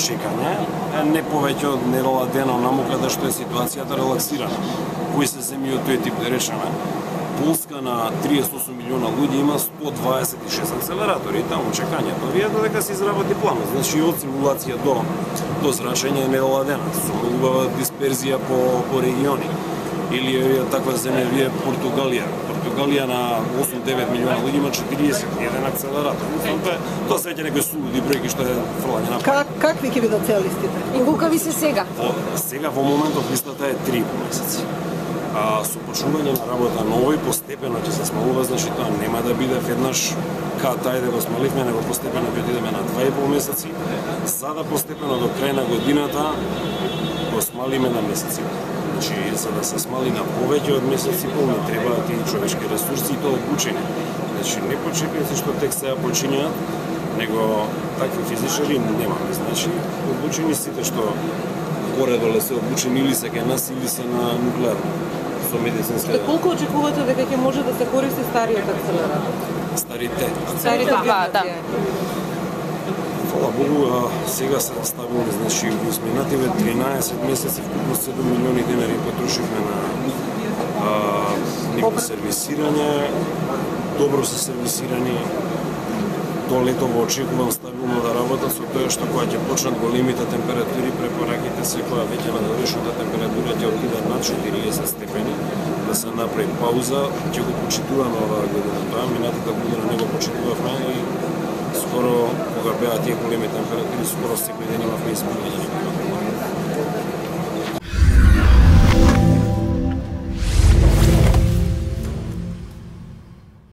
чекање, не повеќе од недела дена наму каде да што е ситуацијата релаксирана. Кои се земји од тој тип да речеме, Полска на 38 милиона луѓе има 126 акселератори, таму чекањето вие додека се изработи планот. Значи од симулација до до зрашење е недела дена, со убава дисперзија по по региони. Или е таква земја вие Португалија. Португалија на 8-9 милиона луѓе има 41 акселератор. Тоа тоа се веќе некои сулуди бројки што е фрлање на Как, какви ќе бидат целистите? И колка ви се сега? О, сега во моментов листата е 3 месеци а, со почнување на работа нови постепено ќе се смалува, значи тоа нема да биде веднаш ка тај да го смаливме, него постепено ќе отидеме на 2,5 месеци, за да постепено до крај на годината го смалиме на месеци. Значи, за да се смали на повеќе од месеци пол, не требаат и човечки ресурси и тоа обучење. Значи, не почепници што тек сега почињаат, него такви физичари немаме. Значи, обучени сите што горе-доле се обучени или се ке нас, или се на нуклеарно со медицинска... До колку очекувате дека ќе може да се користи стариот акселератор? Старите. Старите два, да. Фала Богу, а, сега се стабилни, значи во изминативе 13 месеци вкупно 7 милиони денари потрошивме на а, нивно сервисирање, добро се сервисирани, до лето во очекувам стабилно да работат со тоа што кога ќе почнат големите температури препораките се која веќе на довешната температура ќе отиде над 40 степени да се направи пауза, ќе го почитуваме оваа година. Тоа минатата година не го почитувавме и скоро кога беа тие големи температури, скоро секој ден имавме исполнение.